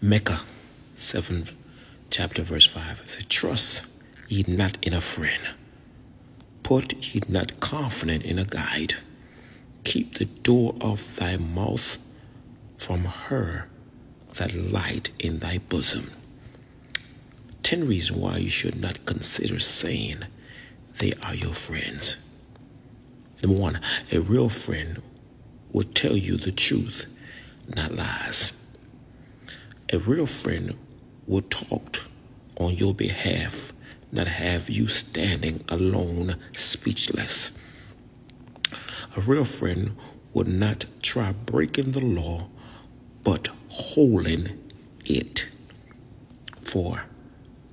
Micah 7, chapter verse 5. It says, Trust ye not in a friend. Put ye not confidence in a guide. Keep the door of thy mouth from her that light in thy bosom. Ten reasons why you should not consider saying they are your friends. Number one, a real friend will tell you the truth, not lies. A real friend will talk on your behalf, not have you standing alone, speechless. A real friend would not try breaking the law, but holding it. For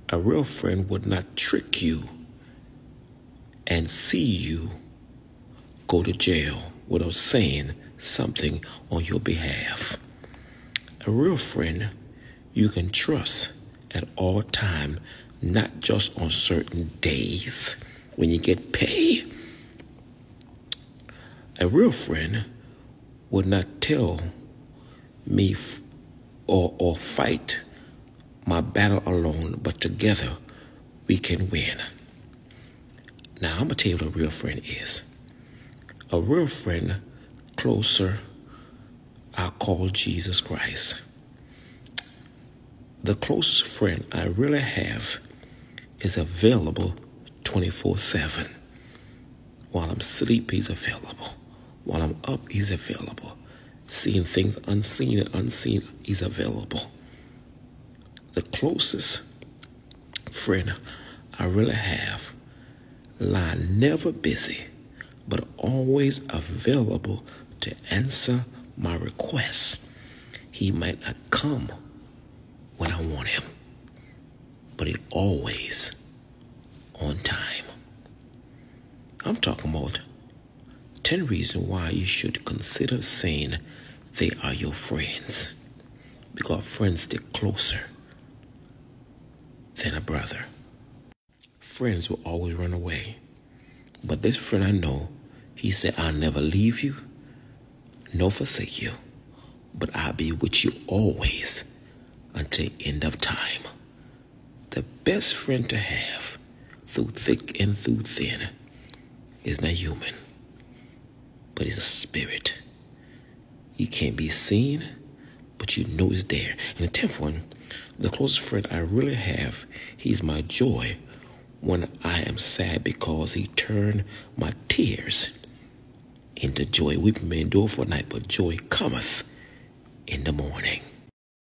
a real friend would not trick you and see you go to jail without saying something on your behalf. A real friend you can trust at all time, not just on certain days when you get paid. A real friend would not tell me f- or, or fight my battle alone, but together we can win. Now, I'm going to tell you what a real friend is. A real friend, closer, I call Jesus Christ. The closest friend I really have is available 24 7. While I'm asleep, he's available. While I'm up, he's available. Seeing things unseen and unseen, he's available. The closest friend I really have lie never busy, but always available to answer my requests. He might not come when I want him, but he always on time. I'm talking about 10 reasons why you should consider saying they are your friends. Because friends stick closer than a brother. Friends will always run away. But this friend I know, he said, I'll never leave you, nor forsake you, but I'll be with you always until end of time. The best friend to have through thick and through thin is not human, but he's a spirit. He can't be seen, but you know he's there. And the tenth one, the closest friend I really have, he's my joy when I am sad because he turned my tears into joy. Weeping may endure for a night, but joy cometh in the morning.